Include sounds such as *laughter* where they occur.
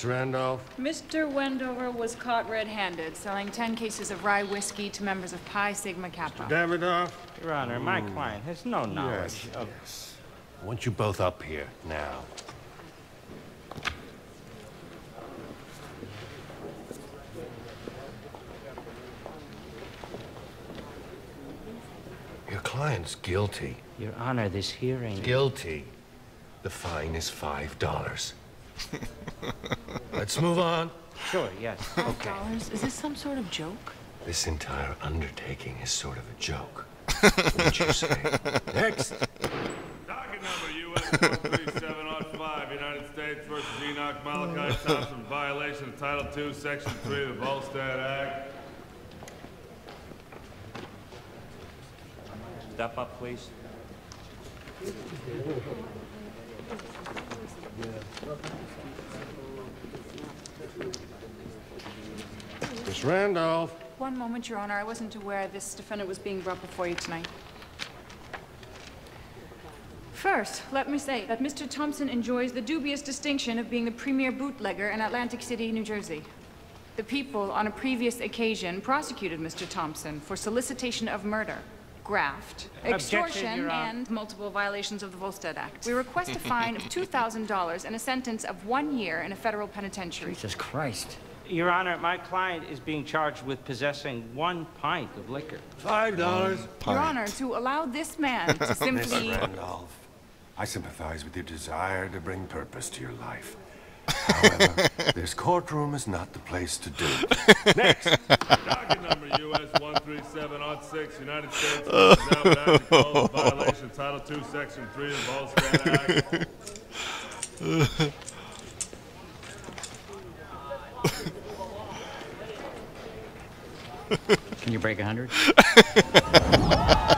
Miss Randolph? Mr. Wendover was caught red-handed, selling 10 cases of rye whiskey to members of Pi Sigma Kappa. Davidoff? Your Honor, my hmm. client has no knowledge of... yes. I want you both up here, now. Your client's guilty. Your Honor, this hearing... Guilty. The fine is five dollars. *laughs* Let's move on. Sure, yes, okay. Dollars? Is this some sort of joke? This entire undertaking is sort of a joke. *laughs* Wouldn't you say? Next. Docket number US 13705, United States versus Enoch Malachi Thompson, violation of Title II, Section 3 of the Volstead Act. Step up, please. Miss Randolph. One moment, Your Honor. I wasn't aware this defendant was being brought before you tonight. First, let me say that Mr. Thompson enjoys the dubious distinction of being the premier bootlegger in Atlantic City, New Jersey. The people, on a previous occasion, prosecuted Mr. Thompson for solicitation of murder, graft, extortion, Your and multiple violations of the Volstead Act. We request a fine of *laughs* $2,000 and a sentence of one year in a federal penitentiary. Jesus Christ. Your Honor, my client is being charged with possessing one pint of liquor. Five dollars. Your Honor, to allow this man to *laughs* Miss simply... Randolph, I sympathize with your desire to bring purpose to your life. However, *laughs* this courtroom is not the place to do it. Next. Docket number US 13706, United States versus Albert Ashcroft, violation of Title II, Section 3 of the Act. *laughs* Can you break a hundred? *laughs*